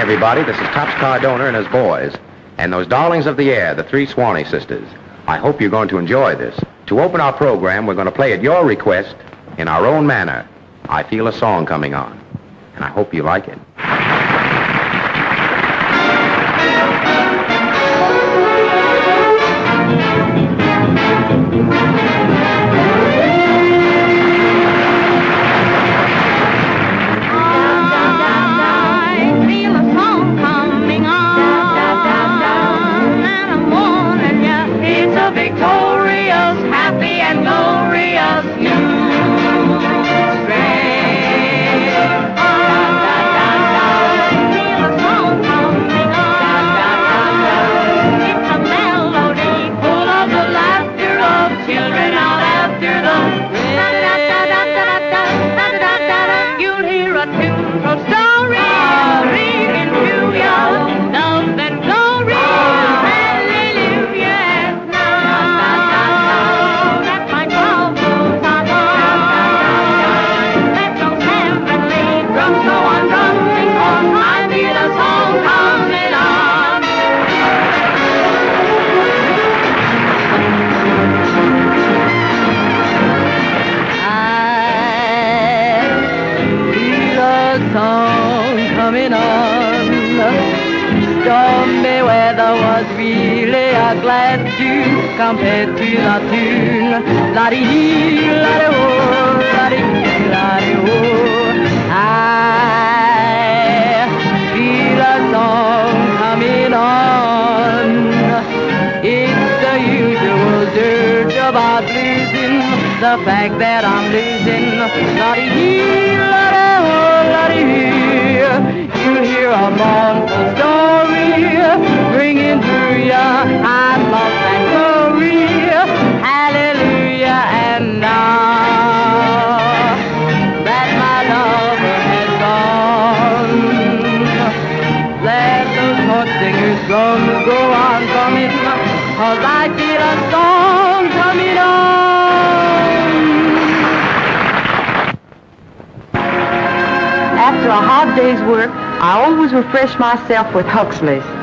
everybody. This is Tops Cardona and his boys. And those darlings of the air, the three Swanee sisters. I hope you're going to enjoy this. To open our program, we're going to play at your request, in our own manner, I Feel a Song Coming On. And I hope you like it. Stormy weather was really a glad tune compared to the tune. La-dee-dee, la-dee-oh, la-dee-dee, la-dee-oh. I feel a song coming on. It's the usual dirge about losing, the fact that I'm losing. La-dee-dee, la-dee-oh, la-dee-dee. Cause I feel a coming on. After a hard day's work, I always refresh myself with Huxley's.